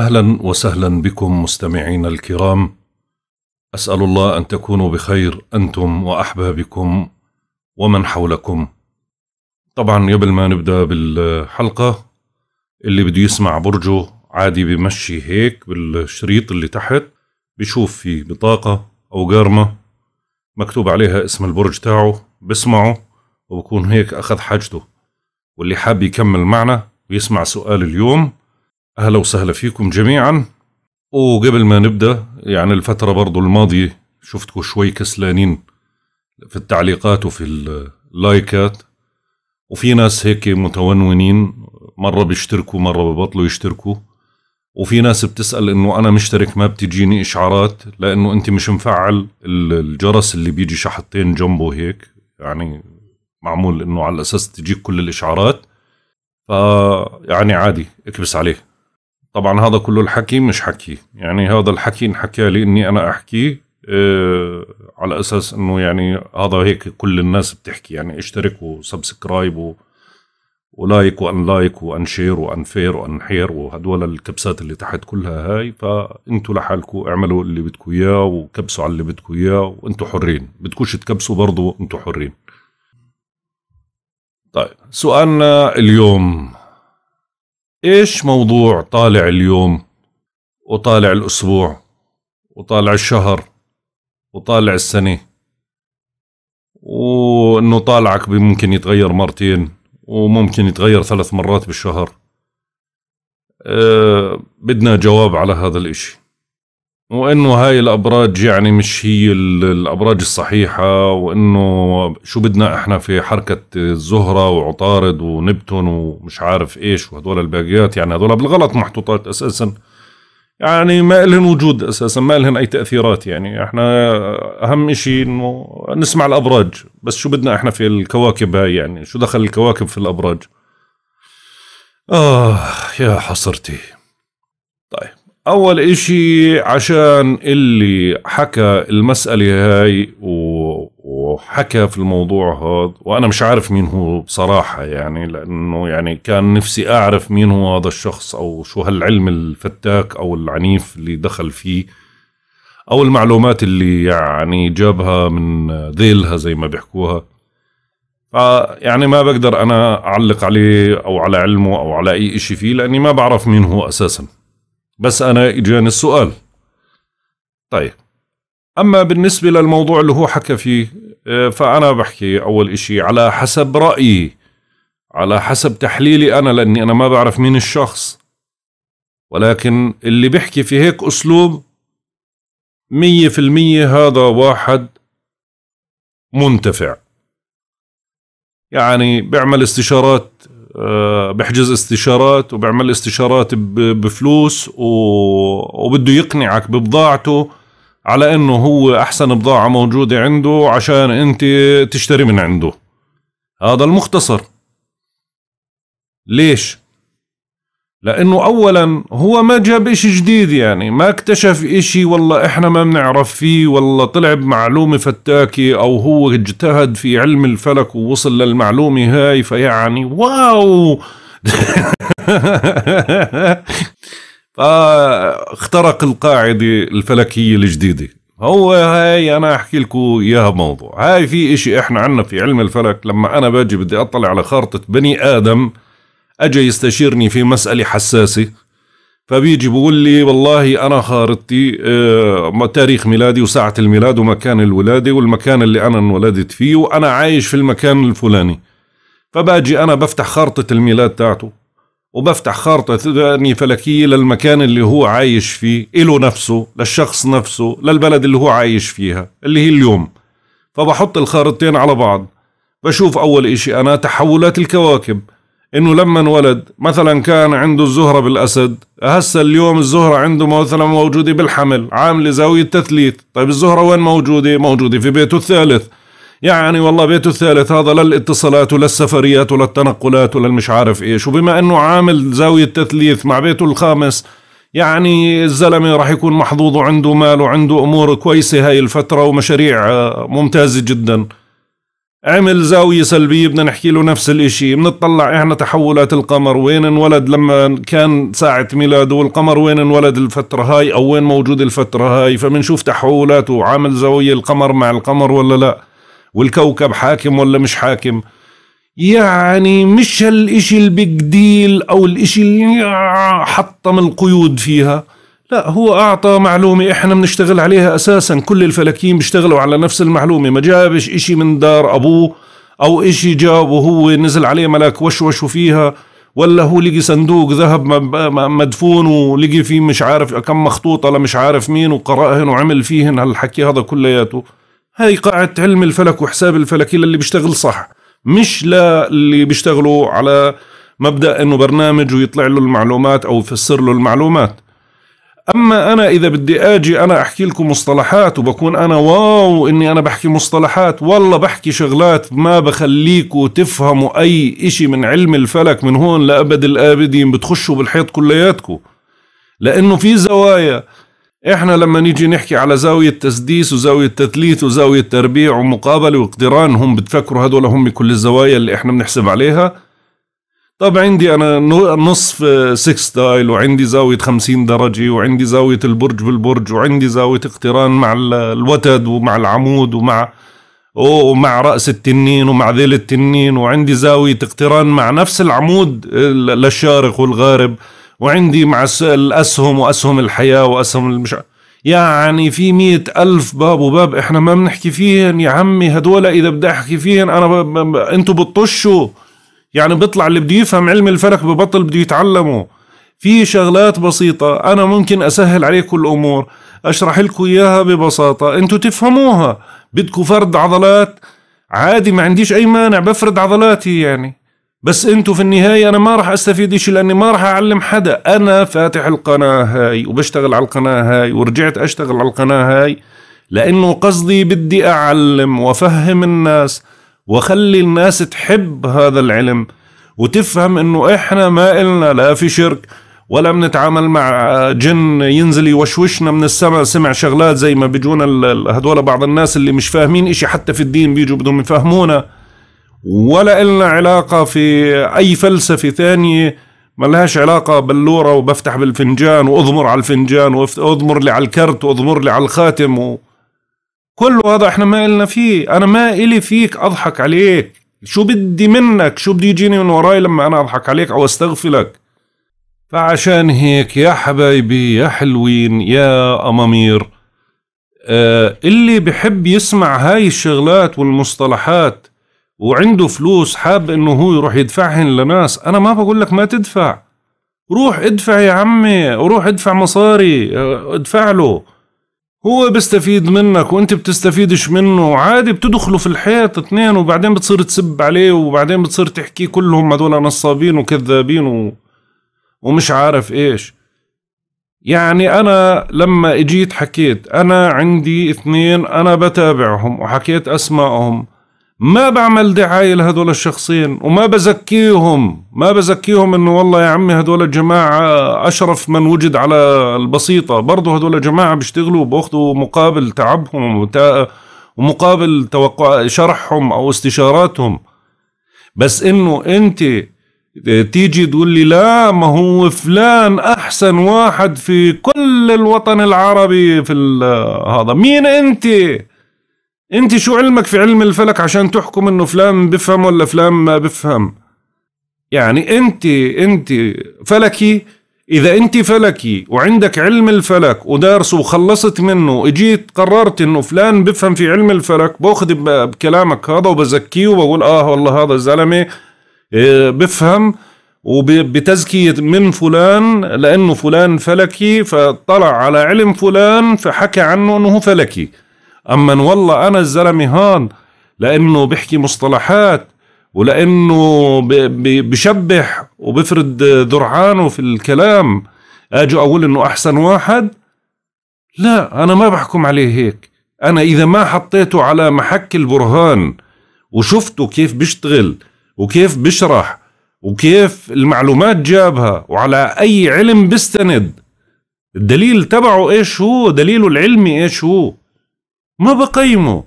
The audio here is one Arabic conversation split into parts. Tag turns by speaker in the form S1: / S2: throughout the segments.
S1: أهلا وسهلا بكم مستمعينا الكرام. أسأل الله أن تكونوا بخير أنتم وأحبابكم ومن حولكم. طبعا قبل ما نبدأ بالحلقة اللي بده يسمع برجه عادي بمشي هيك بالشريط اللي تحت بشوف في بطاقة أو قارمه مكتوب عليها اسم البرج تاعه بسمعه وبكون هيك أخذ حاجته. واللي حاب يكمل معنا ويسمع سؤال اليوم أهلا وسهلا فيكم جميعا. وقبل ما نبدأ يعني الفترة برضو الماضية شفتكم شوي كسلانين في التعليقات وفي اللايكات وفي ناس هيك متونونين مرة بيشتركوا مرة ببطلوا يشتركوا وفي ناس بتسأل إنه أنا مشترك ما بتجيني إشعارات لأنه أنت مش مفعل الجرس اللي بيجي شحطتين جنبه هيك يعني معمول إنه على أساس تجيك كل الإشعارات. فيعني عادي اكبس عليه. طبعا هذا كله الحكي مش حكي. يعني هذا الحكي انحكى لي إني أنا أحكي أه على أساس إنه يعني هذا هيك كل الناس بتحكي. يعني اشترك و subscribe و و like و unlike و unshare و unfair وأن حير وهدول الكبسات اللي تحت كلها هاي. فأنتوا لحالكم اعملوا اللي بدكم إياه وكبسوا على اللي بدكم إياه وأنتوا حرين. بدكوش تكبسوا برضو أنتوا حرين. طيب سؤالنا اليوم. إيش موضوع طالع اليوم وطالع الأسبوع وطالع الشهر وطالع السنة؟ وإنه طالعك ممكن يتغير مرتين وممكن يتغير ثلاث مرات بالشهر. أه بدنا جواب على هذا الإشي. وإنه هاي الأبراج يعني مش هي الأبراج الصحيحة وإنه شو بدنا إحنا في حركة الزهرة وعطارد ونبتون ومش عارف إيش وهدول الباقيات يعني هدول بالغلط محطوطات أساسا. يعني ما لهن وجود أساسا ما لهن أي تأثيرات يعني. إحنا أهم شيء إنه نسمع الأبراج. بس شو بدنا إحنا في الكواكب هاي يعني؟ شو دخل الكواكب في الأبراج؟ آه يا حصرتي. طيب. أول إشي عشان اللي حكى المسألة هاي وحكى في الموضوع هذا وأنا مش عارف مين هو بصراحة يعني لأنه يعني كان نفسي أعرف مين هو هذا الشخص أو شو هالعلم الفتاك أو العنيف اللي دخل فيه أو المعلومات اللي يعني جابها من ذيلها زي ما بيحكوها. فيعني ما بقدر أنا أعلق عليه أو على علمه أو على أي إشي فيه لأني ما بعرف مين هو أساسا. بس أنا إجاني السؤال. طيب. أما بالنسبة للموضوع اللي هو حكى فيه آه، فأنا بحكي أول إشي على حسب رأيي على حسب تحليلي أنا لأني أنا ما بعرف مين الشخص. ولكن اللي بيحكي في هيك أسلوب مية في المية هذا واحد منتفع. يعني بيعمل استشارات بحجز استشارات وبعمل استشارات بفلوس وبده يقنعك ببضاعته على إنه هو أحسن بضاعة موجودة عنده عشان أنت تشتري من عنده. هذا المختصر. ليش؟ لأنه اولا هو ما جاب إشي جديد يعني ما اكتشف إشي والله إحنا ما بنعرف فيه والله طلع بمعلومة فتاكي أو هو اجتهد في علم الفلك ووصل للمعلومة هاي فيعني واو! فاخترق القاعدة الفلكية الجديدة. هو هاي أنا أحكي لكم إياها موضوع. هاي في إشي إحنا عنا في علم الفلك لما أنا باجي بدي أطلع على خارطة بني آدم اجى يستشيرني في مسألة حساسة؟ فبيجي بقول لي والله أنا خارطتي آه تاريخ ميلادي وساعة الميلاد ومكان الولادة والمكان اللي أنا انولدت فيه وأنا عايش في المكان الفلاني. فباجي أنا بفتح خارطة الميلاد تاعته وبفتح خارطة ثانية فلكية للمكان اللي هو عايش فيه إله نفسه للشخص نفسه للبلد اللي هو عايش فيها اللي هي اليوم. فبحط الخارطتين على بعض. بشوف أول إشي أنا تحولات الكواكب. إنه لما انولد مثلا كان عنده الزهرة بالأسد هسه اليوم الزهرة عنده مثلا موجودة بالحمل عاملة زاوية تثليث. طيب الزهرة وين موجودة؟ موجودة في بيته الثالث. يعني والله بيته الثالث هذا للاتصالات وللسفريات وللتنقلات وللمش عارف إيش. وبما إنه عامل زاوية تثليث مع بيته الخامس يعني الزلمة راح يكون محظوظ وعنده مال وعنده أمور كويسة هاي الفترة ومشاريع ممتازة جدا. عمل زاوية سلبية بدنا نحكي له نفس الإشي. بنطلع إحنا تحولات القمر وين انولد لما كان ساعة ميلاده؟ والقمر وين انولد الفترة هاي؟ أو وين موجود الفترة هاي؟ فبنشوف تحولاته. وعامل زاوية القمر مع القمر ولا لا؟ والكوكب حاكم ولا مش حاكم؟ يعني مش هالإشي ال big deal أو الإشي اللي حطم القيود فيها. لا هو أعطى معلومة إحنا بنشتغل عليها أساسا. كل الفلكيين بيشتغلوا على نفس المعلومة. ما جابش إشي من دار أبوه أو إشي جابه هو نزل عليه ملاك وشوشوا فيها ولا هو لقي صندوق ذهب مدفون ولقي فيه مش عارف كم مخطوطة لمش عارف مين وقرأهن وعمل فيهن هالحكي هذا كلياته. هاي قاعدة علم الفلك وحساب الفلكي للي بيشتغل صح مش للي بيشتغلوا على مبدأ إنه برنامج ويطلع له المعلومات أو يفسر له المعلومات. أما أنا إذا بدي آجي أنا أحكي لكم مصطلحات وبكون أنا واو إني أنا بحكي مصطلحات والله بحكي شغلات ما بخليكوا تفهموا أي إشي من علم الفلك من هون لأبد الآبدين بتخشوا بالحيط كلياتكم. لأنه في زوايا. إحنا لما نيجي نحكي على زاوية تسديس وزاوية تثليث وزاوية تربيع ومقابلة واقتران هم بتفكروا هدول هم كل الزوايا اللي إحنا بنحسب عليها. طب عندي أنا نصف sextile وعندي زاوية 50 درجة وعندي زاوية البرج بالبرج وعندي زاوية اقتران مع الوتد ومع العمود ومع ومع رأس التنين ومع ذيل التنين وعندي زاوية اقتران مع نفس العمود للشارق والغارب وعندي مع الأسهم وأسهم الحياة وأسهم المش يعني في مئة ألف باب وباب إحنا ما بنحكي فيهن يا عمي هدول إذا بدي أحكي فيهن أنا ب... ب... أنتوا بتطشوا. يعني بيطلع اللي بده يفهم علم الفلك ببطل بده يتعلمه. في شغلات بسيطة أنا ممكن أسهل عليكم الأمور أشرح لكم إياها ببساطة أنتوا تفهموها. بدكم فرد عضلات؟ عادي ما عنديش أي مانع بفرد عضلاتي يعني. بس أنتوا في النهاية أنا ما راح أستفيد شيء لأني ما راح أعلم حدا. أنا فاتح القناة هاي وبشتغل على القناة هاي ورجعت أشتغل على القناة هاي لأنه قصدي بدي أعلم وأفهم الناس. وخلي الناس تحب هذا العلم وتفهم إنه إحنا ما إلنا لا في شرك ولا بنتعامل مع جن ينزل يوشوشنا من السماء سمع شغلات زي ما بيجونا هدول بعض الناس اللي مش فاهمين إشي حتى في الدين بيجوا بدهم يفهمونا. ولا إلنا علاقة في أي فلسفة ثانية ما لهاش علاقة بلورة وبفتح بالفنجان وأضمر على الفنجان وأضمر لي على الكرت وأضمر لي على الخاتم و... كله هذا إحنا ما إلنا فيه. أنا ما إلي فيك أضحك عليك. شو بدي منك؟ شو بدي يجيني من وراي لما أنا أضحك عليك أو أستغفلك؟ فعشان هيك يا حبايبي يا حلوين يا أمامير آه اللي بحب يسمع هاي الشغلات والمصطلحات وعنده فلوس حاب إنه هو يروح يدفعهن لناس أنا ما بقول لك ما تدفع. روح ادفع يا عمي وروح ادفع مصاري آه، ادفع له. هو بيستفيد منك وانت بتستفيدش منه. عادي بتدخلوا في الحيط اثنين وبعدين بتصير تسب عليه وبعدين بتصير تحكي كلهم هذول نصابين وكذابين و... ومش عارف إيش. يعني أنا لما اجيت حكيت أنا عندي اثنين أنا بتابعهم وحكيت اسمائهم ما بعمل دعاية لهذول الشخصين وما بزكيهم ما بزكيهم إنه والله يا عمي هذول الجماعة أشرف من وجد على البسيطة. برضو هذول الجماعة بيشتغلوا باخذوا مقابل تعبهم ومقابل توقع شرحهم أو استشاراتهم. بس إنه أنت تيجي تقول لي لا ما هو فلان أحسن واحد في كل الوطن العربي في هذا. مين أنت؟ انت شو علمك في علم الفلك عشان تحكم انه فلان بفهم ولا فلان ما بفهم؟ يعني انت انت فلكي. إذا انت فلكي وعندك علم الفلك ودارسه وخلصت منه وإجيت قررت إنه فلان بفهم في علم الفلك بأخذ بكلامك هذا وبزكيه وبقول آه والله هذا الزلمة آه، بفهم وبتزكية من فلان لأنه فلان فلكي فطلع على علم فلان فحكى عنه أنه فلكي. اما والله أنا الزلمة هون لأنه بيحكي مصطلحات ولأنه بشبح وبفرد ذرعانه في الكلام. أجي أقول إنه أحسن واحد؟ لا أنا ما بحكم عليه هيك. أنا إذا ما حطيته على محك البرهان وشفته كيف بيشتغل وكيف بيشرح وكيف المعلومات جابها وعلى أي علم بيستند الدليل تبعه إيش هو؟ دليله العلمي إيش هو؟ ما بقيمه.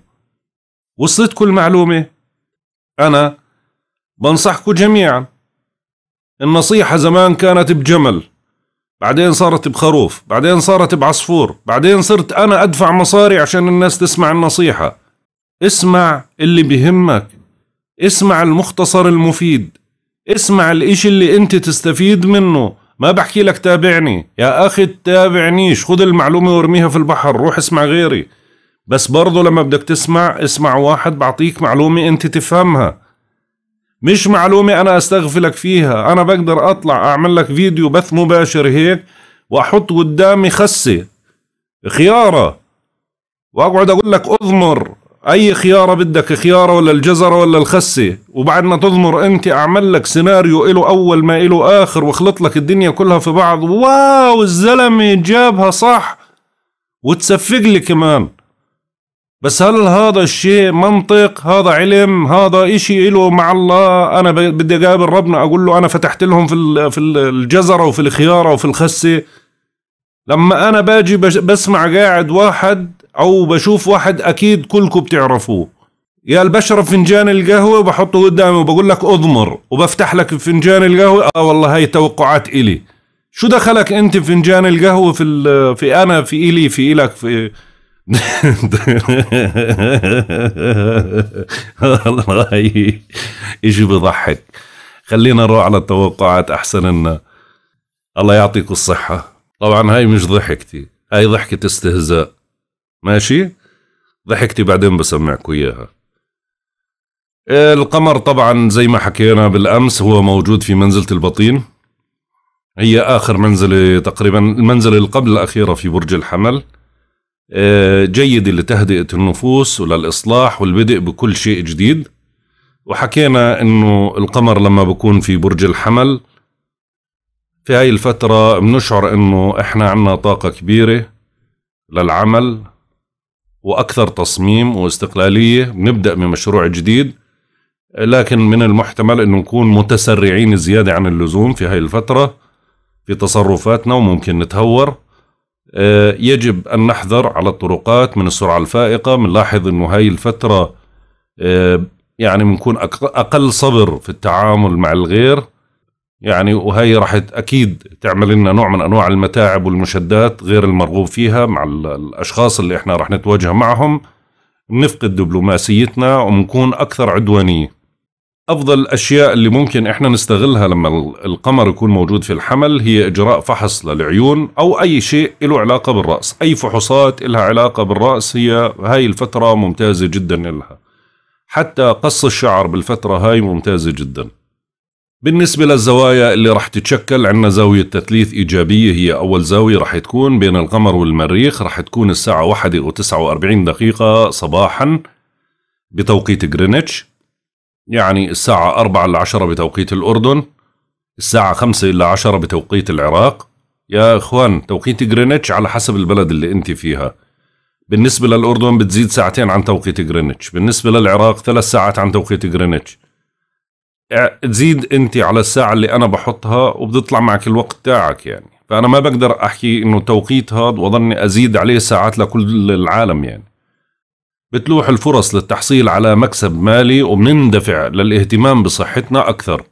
S1: وصلت كل معلومة. أنا بنصحكم جميعا. النصيحة زمان كانت بجمل. بعدين صارت بخروف. بعدين صارت بعصفور. بعدين صرت أنا أدفع مصاري عشان الناس تسمع النصيحة. اسمع اللي بيهمك اسمع المختصر المفيد. اسمع الإشي اللي أنت تستفيد منه. ما بحكي لك تابعني. يا أخي تابعنيش. خذ المعلومة وارميها في البحر. روح اسمع غيري. بس برضو لما بدك تسمع اسمع واحد بعطيك معلومة انت تفهمها. مش معلومة أنا أستغفلك فيها أنا بقدر أطلع أعمل لك فيديو بث مباشر هيك وأحط قدامي خسة. خيارة. وأقعد أقول لك أضمر. أي خيارة بدك خيارة ولا الجزرة ولا الخسة؟ وبعد ما تضمر انت أعمل لك سيناريو له أول ما له آخر واخلط لك الدنيا كلها في بعض. واو! الزلمة جابها صح. وتسفق لي كمان. بس هل هذا الشيء منطق؟ هذا علم؟ هذا إشي له مع الله؟ أنا بدي أقابل ربنا أقول له أنا فتحت لهم في في الجزرة وفي الخيارة وفي الخسة. لما أنا باجي بسمع قاعد واحد أو بشوف واحد أكيد كلكم بتعرفوه. يا بشرب فنجان القهوة وبحطه قدامي وبقول لك أضمر وبفتح لك فنجان القهوة. آه والله هاي توقعات إلي. شو دخلك أنت فنجان القهوة في في أنا في إلي في إلك في والله اشي بضحك خلينا نروح على التوقعات أحسن لنا. الله يعطيك الصحة. طبعا هاي مش ضحكتي. هاي ضحكة استهزاء. ماشي؟ ضحكتي بعدين بسمعكم إياها. القمر طبعا زي ما حكينا بالأمس هو موجود في منزلة البطين. هي آخر منزلة تقريبا المنزلة اللي قبل الأخيرة في برج الحمل. جيدة لتهدئة النفوس وللإصلاح والبدء بكل شيء جديد. وحكينا إنه القمر لما بكون في برج الحمل في هاي الفترة بنشعر إنه إحنا عنا طاقة كبيرة للعمل وأكثر تصميم واستقلالية بنبدأ بمشروع جديد. لكن من المحتمل إنه نكون متسرعين زيادة عن اللزوم في هاي الفترة في تصرفاتنا وممكن نتهور. يجب أن نحذر على الطرقات من السرعة الفائقة بنلاحظ أنه هاي الفترة آه، يعني بنكون أقل صبر في التعامل مع الغير. يعني وهي راح أكيد تعمل لنا نوع من أنواع المتاعب والمشدات غير المرغوب فيها مع الأشخاص اللي إحنا راح نتواجه معهم. نفقد دبلوماسيتنا ونكون أكثر عدوانية. أفضل الأشياء اللي ممكن إحنا نستغلها لما القمر يكون موجود في الحمل هي إجراء فحص للعيون أو أي شيء له علاقة بالرأس. أي فحوصات لها علاقة بالرأس هي هاي الفترة ممتازة جدا لها حتى قص الشعر بالفترة هاي ممتازة جدا. بالنسبة للزوايا اللي راح تتشكل عندنا زاوية تثليث إيجابية هي أول زاوية راح تكون بين القمر والمريخ راح تكون الساعة واحدة وتسعة وأربعين دقيقة صباحا بتوقيت جرينتش يعني الساعة 4 إلى 10 بتوقيت الأردن الساعة 5 إلى 10 بتوقيت العراق. يا إخوان توقيت جرينتش على حسب البلد اللي أنت فيها. بالنسبة للأردن بتزيد ساعتين عن توقيت جرينتش بالنسبة للعراق ثلاث ساعات عن توقيت جرينتش تزيد أنت على الساعة اللي أنا بحطها وبتطلع معك الوقت تاعك يعني. فأنا ما بقدر أحكي إنه توقيت هذا وأظني أزيد عليه ساعات لكل العالم يعني. بتلوح الفرص للتحصيل على مكسب مالي وبنندفع للاهتمام بصحتنا أكثر.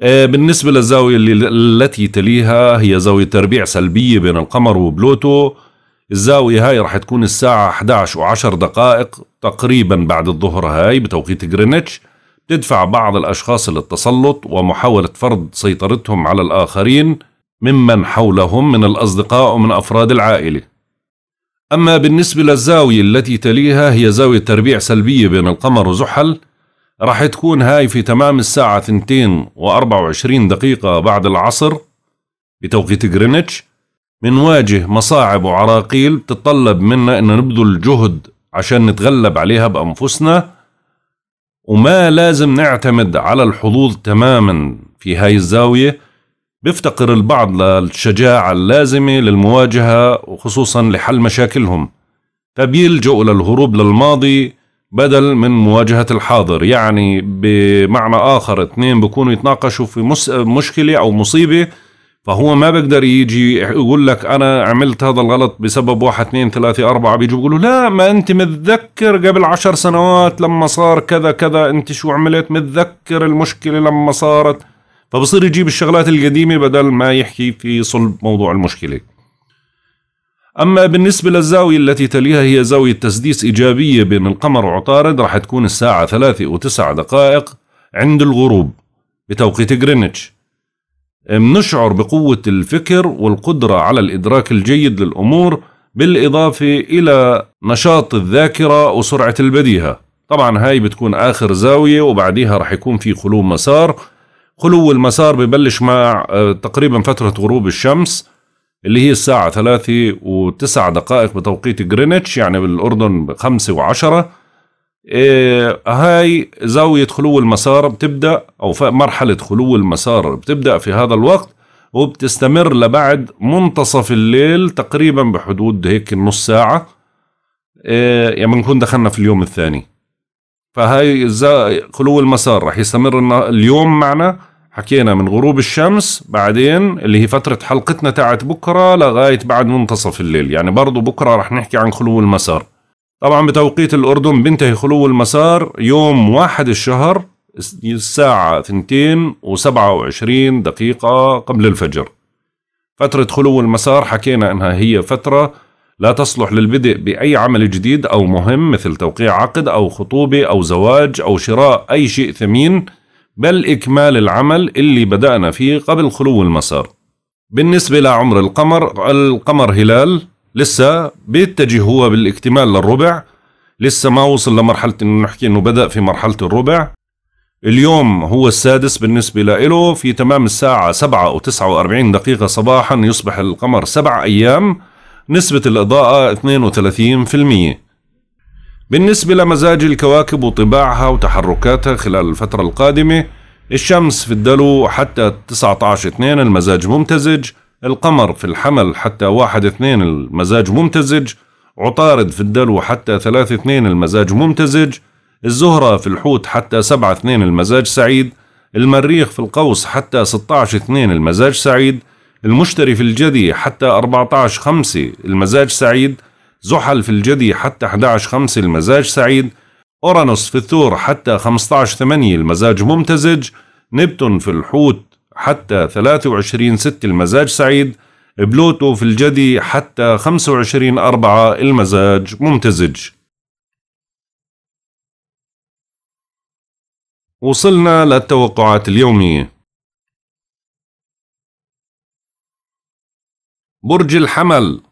S1: آه، بالنسبة للزاوية التي تليها هي زاوية تربيع سلبية بين القمر وبلوتو. الزاوية هاي راح تكون الساعة 11 و10 دقائق تقريبا بعد الظهر هاي بتوقيت جرينتش تدفع بعض الأشخاص للتسلط ومحاولة فرض سيطرتهم على الآخرين ممن حولهم من الأصدقاء ومن أفراد العائلة. أما بالنسبة للزاوية التي تليها هي زاوية تربيع سلبية بين القمر وزحل راح تكون هاي في تمام الساعة 2 و24 دقيقة بعد العصر بتوقيت جرينتش منواجه مصاعب وعراقيل بتتطلب منا أن نبذل جهد عشان نتغلب عليها بأنفسنا وما لازم نعتمد على الحظوظ تماما في هاي الزاوية. بيفتقر البعض للشجاعة اللازمة للمواجهة وخصوصا لحل مشاكلهم. فبيلجؤوا للهروب للماضي بدل من مواجهة الحاضر. يعني بمعنى آخر اثنين بكونوا يتناقشوا في مشكلة أو مصيبة فهو ما بقدر يجي يقول لك أنا عملت هذا الغلط بسبب واحد اثنين ثلاثة أربعة. بيجوا بيقولوا لا ما أنت متذكر قبل عشر سنوات لما صار كذا كذا. أنت شو عملت؟ متذكر المشكلة لما صارت. فبصير يجيب الشغلات القديمة بدل ما يحكي في صلب موضوع المشكلة. أما بالنسبة للزاوية التي تليها هي زاوية تسديس إيجابية بين القمر وعطارد راح تكون الساعة ثلاثة وتسع دقائق عند الغروب بتوقيت غرينتش. منشعر بقوة الفكر والقدرة على الإدراك الجيد للأمور بالإضافة إلى نشاط الذاكرة وسرعة البديهة. طبعا هاي بتكون آخر زاوية وبعديها رح يكون في خلو مسار خلو المسار ببلش مع آه، تقريبا فترة غروب الشمس اللي هي الساعة ثلاثة وتسع دقائق بتوقيت جرينتش يعني بالأردن خمسة وعشرة. إيه هاي زاوية خلو المسار بتبدأ أو مرحلة خلو المسار بتبدأ في هذا الوقت وبتستمر لبعد منتصف الليل تقريبا بحدود هيك النص ساعة. إيه يعني بنكون دخلنا في اليوم الثاني. فهاي خلو المسار رح يستمر اليوم معنا. حكينا من غروب الشمس بعدين اللي هي فترة حلقتنا تاعت بكرة لغاية بعد منتصف الليل. يعني برضو بكرة رح نحكي عن خلو المسار. طبعا بتوقيت الأردن بينتهي خلو المسار يوم واحد الشهر الساعة ثنتين وسبعة وعشرين دقيقة قبل الفجر. فترة خلو المسار حكينا إنها هي فترة لا تصلح للبدء بأي عمل جديد أو مهم مثل توقيع عقد أو خطوبة أو زواج أو شراء أي شيء ثمين. بل إكمال العمل اللي بدأنا فيه قبل خلو المسار. بالنسبة لعمر القمر القمر هلال لسه بيتجه هو بالاكتمال للربع. لسه ما وصل لمرحلة إنه نحكي إنه بدأ في مرحلة الربع. اليوم هو السادس بالنسبة له في تمام الساعة سبعة وتسعة وأربعين دقيقة صباحا يصبح القمر سبع أيام. نسبة الإضاءة 32% بالنسبة لمزاج الكواكب وطباعها وتحركاتها خلال الفترة القادمة الشمس في الدلو حتى 19 2 المزاج ممتزج القمر في الحمل حتى واحد اثنين المزاج ممتزج عطارد في الدلو حتى ثلاثة اثنين المزاج ممتزج الزهرة في الحوت حتى سبعة اثنين المزاج سعيد المريخ في القوس حتى 16 اثنين المزاج سعيد المشتري في الجدي حتى 14 خمسة المزاج سعيد زحل في الجدي حتى 11 خمسة المزاج سعيد أورانوس في الثور حتى 15 ثمانية المزاج ممتزج نبتون في الحوت حتى 23 ست المزاج سعيد بلوتو في الجدي حتى 25 أربعة المزاج ممتزج. وصلنا للتوقعات اليومية. برج الحمل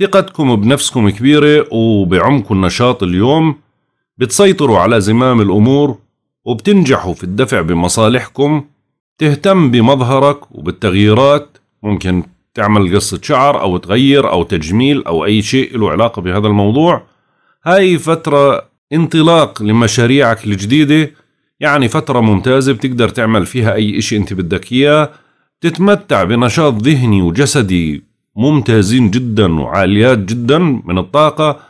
S1: ثقتكم بنفسكم كبيرة وبعمق النشاط اليوم. بتسيطروا على زمام الأمور وبتنجحوا في الدفع بمصالحكم. تهتم بمظهرك وبالتغييرات. ممكن تعمل قصة شعر أو تغير أو تجميل أو أي شيء له علاقة بهذا الموضوع. هاي فترة انطلاق لمشاريعك الجديدة. يعني فترة ممتازة بتقدر تعمل فيها أي إشي أنت بدك إياه. تتمتع بنشاط ذهني وجسدي ممتازين جدا وعاليات جدا من الطاقة.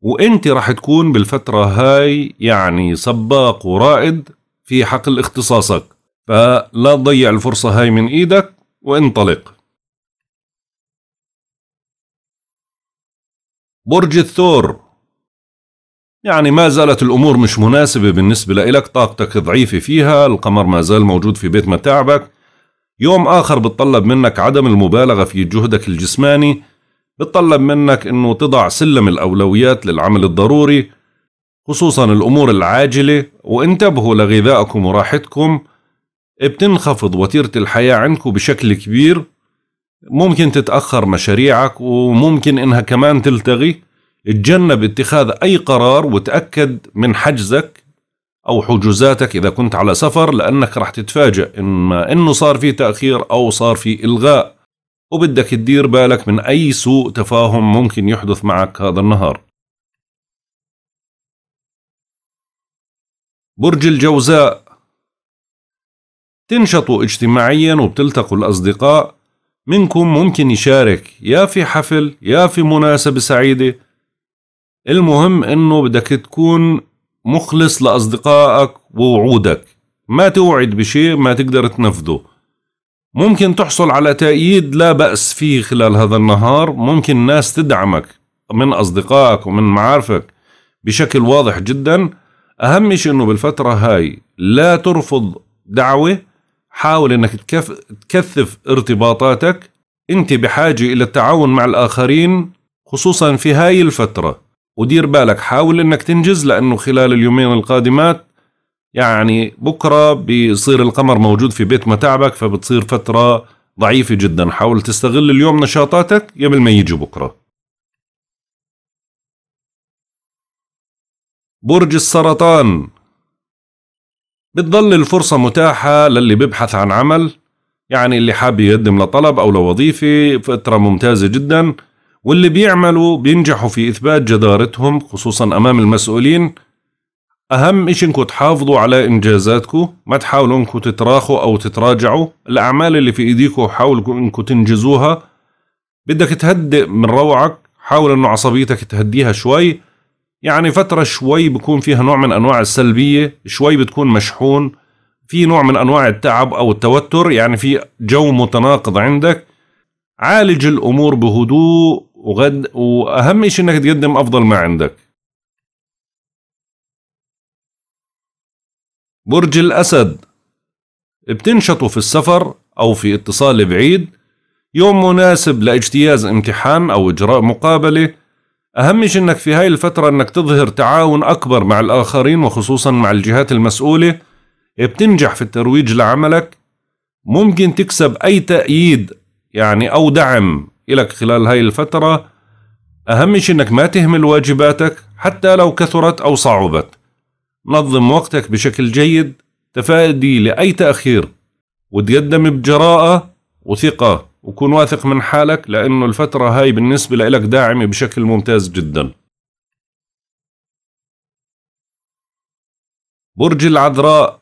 S1: وإنت راح تكون بالفترة هاي يعني سباق ورائد في حقل اختصاصك. فلا تضيع الفرصة هاي من إيدك وانطلق. برج الثور. يعني ما زالت الأمور مش مناسبة بالنسبة لإلك طاقتك ضعيفة فيها القمر ما زال موجود في بيت متاعبك. يوم آخر بتطلب منك عدم المبالغة في جهدك الجسماني بتطلب منك أنه تضع سلم الأولويات للعمل الضروري خصوصا الأمور العاجلة وانتبهوا لغذائكم وراحتكم. بتنخفض وتيرة الحياة عندكم بشكل كبير. ممكن تتأخر مشاريعك وممكن إنها كمان تلتغي. تجنب اتخاذ أي قرار وتأكد من حجزك. أو حجوزاتك إذا كنت على سفر لأنك رح تتفاجأ إما إنه صار في تأخير أو صار في إلغاء وبدك تدير بالك من أي سوء تفاهم ممكن يحدث معك هذا النهار. برج الجوزاء. تنشطوا اجتماعيا وبتلتقوا الأصدقاء. منكم ممكن يشارك يا في حفل يا في مناسبة سعيدة. المهم إنه بدك تكون مخلص لأصدقائك ووعودك. ما توعد بشيء ما تقدر تنفذه. ممكن تحصل على تأييد لا بأس فيه خلال هذا النهار. ممكن ناس تدعمك من أصدقائك ومن معارفك بشكل واضح جدا. أهم شيء أنه بالفترة هاي لا ترفض دعوة. حاول أنك تكف... تكثف ارتباطاتك. أنت بحاجة إلى التعاون مع الآخرين خصوصا في هاي الفترة. ودير بالك حاول أنك تنجز لأنه خلال اليومين القادمات يعني بكرة بيصير القمر موجود في بيت متاعبك فبتصير فترة ضعيفة جدا. حاول تستغل اليوم نشاطاتك قبل ما يجي بكرة. برج السرطان. بتضل الفرصة متاحة للي بيبحث عن عمل يعني اللي حاب يقدم لطلب أو لوظيفة فترة ممتازة جدا. واللي بيعملوا بينجحوا في إثبات جدارتهم خصوصا أمام المسؤولين. أهم إشي إنكم تحافظوا على إنجازاتكم ما تحاولوا إنكم تتراخوا أو تتراجعوا. الأعمال اللي في إيديكم حاولوا إنكم تنجزوها. بدك تهدئ من روعك حاول إنه عصبيتك تهديها شوي. يعني فترة شوي بكون فيها نوع من أنواع السلبية شوي بتكون مشحون. في نوع من أنواع التعب أو التوتر يعني في جو متناقض عندك. عالج الأمور بهدوء وغد وأهم شيء إنك تقدم أفضل ما عندك. برج الأسد. بتنشطوا في السفر أو في اتصال بعيد يوم مناسب لإجتياز امتحان أو إجراء مقابلة. أهم شيء إنك في هاي الفترة إنك تظهر تعاون أكبر مع الآخرين وخصوصا مع الجهات المسؤولة. بتنجح في الترويج لعملك. ممكن تكسب أي تأييد يعني أو دعم. إلك خلال هاي الفترة أهم شيء إنك ما تهمل واجباتك حتى لو كثرت أو صعبت. نظم وقتك بشكل جيد تفادي لأي تأخير. وتقدم بجراءة وثقة وكون واثق من حالك لأنه الفترة هاي بالنسبة لك داعمة بشكل ممتاز جدا. برج العذراء.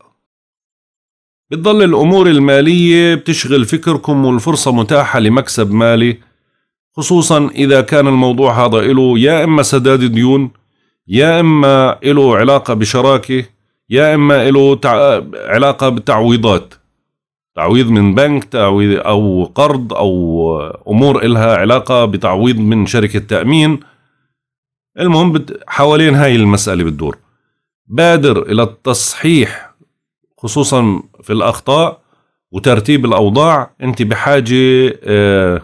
S1: بتضل الأمور المالية بتشغل فكركم والفرصة متاحة لمكسب مالي. خصوصا إذا كان الموضوع هذا له يا إما سداد ديون يا إما له علاقة بشراكة يا إما له تع... علاقة بتعويضات. تعويض من بنك تعويض أو قرض أو أمور إلها علاقة بتعويض من شركة تأمين. المهم بت... حوالين هاي المسألة بتدور. بادر إلى التصحيح خصوصا في الأخطاء وترتيب الأوضاع أنت بحاجة آه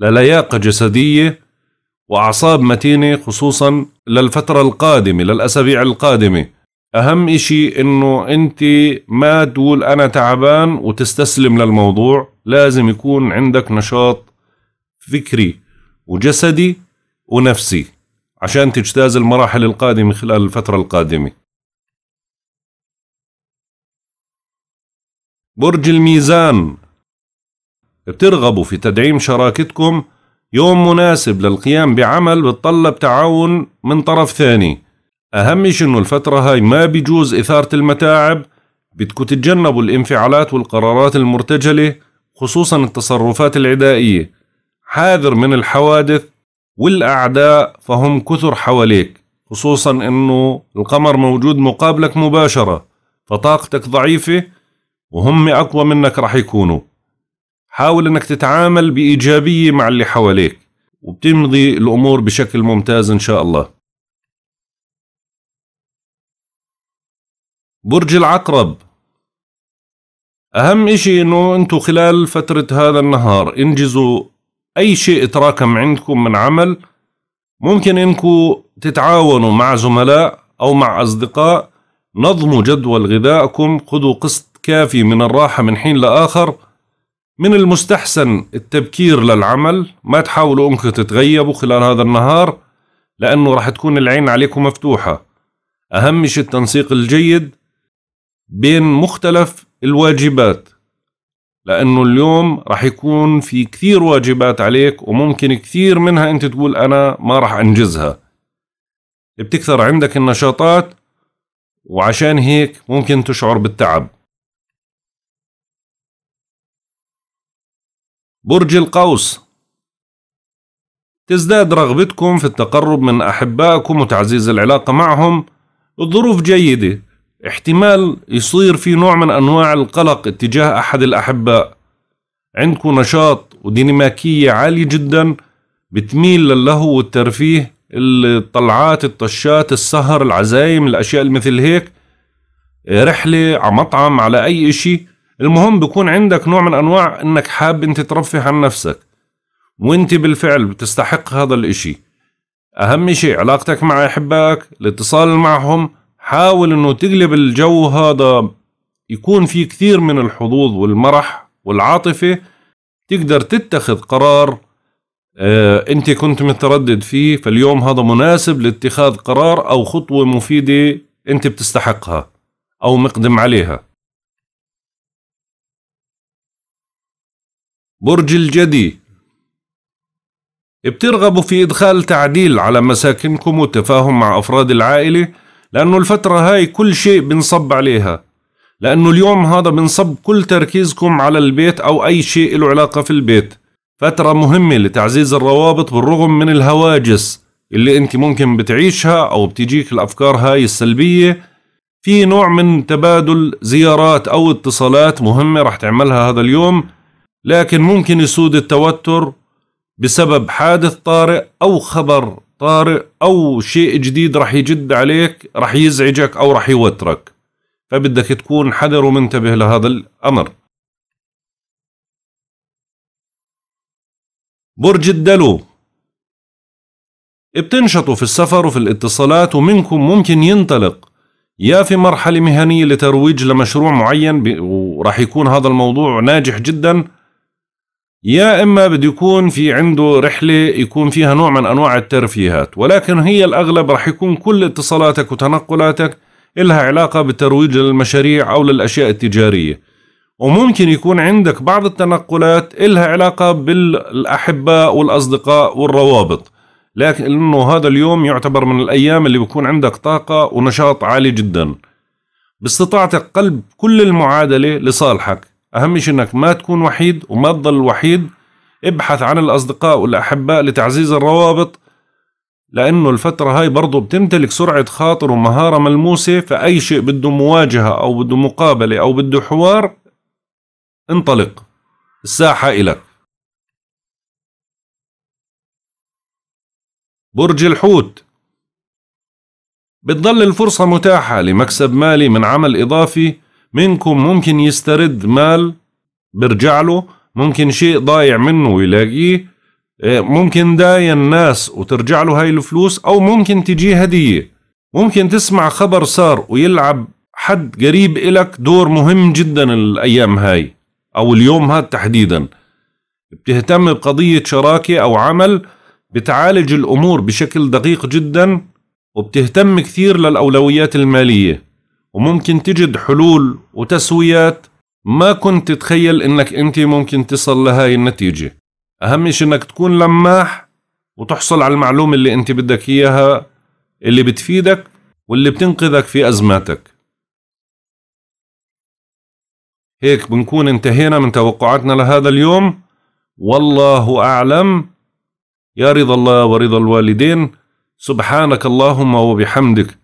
S1: للياقة جسدية وأعصاب متينة خصوصا للفترة القادمة للأسابيع القادمة. أهم إشي إنه أنت ما تقول أنا تعبان وتستسلم للموضوع. لازم يكون عندك نشاط فكري وجسدي ونفسي عشان تجتاز المراحل القادمة خلال الفترة القادمة. برج الميزان. بترغبوا في تدعيم شراكتكم يوم مناسب للقيام بعمل بتطلب تعاون من طرف ثاني. أهم شيء إنه الفترة هاي؟ ما بيجوز إثارة المتاعب. بدكم تتجنبوا الانفعالات والقرارات المرتجلة خصوصا التصرفات العدائية. حاذر من الحوادث والأعداء فهم كثر حواليك خصوصا إنه القمر موجود مقابلك مباشرة فطاقتك ضعيفة وهم أقوى منك راح يكونوا. حاول إنك تتعامل بإيجابية مع اللي حواليك وبتمضي الأمور بشكل ممتاز إن شاء الله. برج العقرب. أهم إشي إنه انتو خلال فترة هذا النهار انجزوا أي شيء تراكم عندكم من عمل. ممكن انكم تتعاونوا مع زملاء أو مع أصدقاء نظموا جدول غذائكم خذوا قسط كافي من الراحة من حين لآخر من المستحسن التبكير للعمل ما تحاولوا أنكم تتغيبوا خلال هذا النهار لأنه راح تكون العين عليكم مفتوحة. أهم شيء التنسيق الجيد بين مختلف الواجبات لأنه اليوم راح يكون في كثير واجبات عليك وممكن كثير منها أنت تقول أنا ما راح أنجزها. بتكثر عندك النشاطات وعشان هيك ممكن تشعر بالتعب. برج القوس. تزداد رغبتكم في التقرب من أحبائكم وتعزيز العلاقة معهم. الظروف جيدة. احتمال يصير في نوع من أنواع القلق اتجاه أحد الأحباء. عندكم نشاط وديناميكية عالية جدا بتميل للهو والترفيه الطلعات الطشات السهر العزايم الأشياء مثل هيك. رحلة على مطعم على أي إشي. المهم بكون عندك نوع من أنواع إنك حاب أنت ترفه عن نفسك وأنت بالفعل بتستحق هذا الإشي. أهم شيء علاقتك مع أحبائك الاتصال معهم حاول أنه تقلب الجو هذا يكون في كثير من الحظوظ والمرح والعاطفة. تقدر تتخذ قرار آه أنت كنت متردد فيه فاليوم هذا مناسب لاتخاذ قرار أو خطوة مفيدة أنت بتستحقها أو مقدم عليها. برج الجدي. بترغبوا في إدخال تعديل على مساكنكم والتفاهم مع أفراد العائلة لأنه الفترة هاي كل شيء بنصب عليها. لأنه اليوم هذا بنصب كل تركيزكم على البيت أو أي شيء له علاقة في البيت. فترة مهمة لتعزيز الروابط بالرغم من الهواجس اللي أنت ممكن بتعيشها أو بتجيك الأفكار هاي السلبية. في نوع من تبادل زيارات أو اتصالات مهمة رح تعملها هذا اليوم. لكن ممكن يسود التوتر بسبب حادث طارئ أو خبر طارئ أو شيء جديد رح يجد عليك رح يزعجك أو رح يوترك. فبدك تكون حذر ومنتبه لهذا الأمر. برج الدلو. بتنشطوا في السفر وفي الاتصالات ومنكم ممكن ينطلق. يا في مرحلة مهنية لترويج لمشروع معين وراح يكون هذا الموضوع ناجح جدا. يا إما بده يكون في عنده رحلة يكون فيها نوع من أنواع الترفيهات ولكن هي الأغلب راح يكون كل اتصالاتك وتنقلاتك إلها علاقة بالترويج للمشاريع أو للأشياء التجارية. وممكن يكون عندك بعض التنقلات إلها علاقة بالأحباء والأصدقاء والروابط. لكن إنه هذا اليوم يعتبر من الأيام اللي بيكون عندك طاقة ونشاط عالي جدا. باستطاعتك قلب كل المعادلة لصالحك. أهم شيء إنك ما تكون وحيد وما تضل وحيد. ابحث عن الأصدقاء والأحباء لتعزيز الروابط لأنه الفترة هاي برضو بتمتلك سرعة خاطر ومهارة ملموسة فأي شيء بده مواجهة أو بده مقابلة أو بده حوار انطلق. الساحة إلك. برج الحوت. بتضل الفرصة متاحة لمكسب مالي من عمل إضافي منكم ممكن يسترد مال برجع له ممكن شيء ضايع منه ويلاقيه. إيه، ممكن داين ناس وترجع له هاي الفلوس أو ممكن تجي هدية. ممكن تسمع خبر صار ويلعب حد قريب إلك دور مهم جدا الأيام هاي أو اليوم هذا تحديدا. بتهتم بقضية شراكة أو عمل بتعالج الأمور بشكل دقيق جدا وبتهتم كثير للأولويات المالية. وممكن تجد حلول وتسويات ما كنت تتخيل إنك أنت ممكن تصل لهاي النتيجة. أهم شيء إنك تكون لماح وتحصل على المعلومة اللي أنت بدك إياها اللي بتفيدك واللي بتنقذك في أزماتك. هيك بنكون انتهينا من توقعاتنا لهذا اليوم. والله أعلم. يا رضا الله ورضا الوالدين. سبحانك اللهم وبحمدك.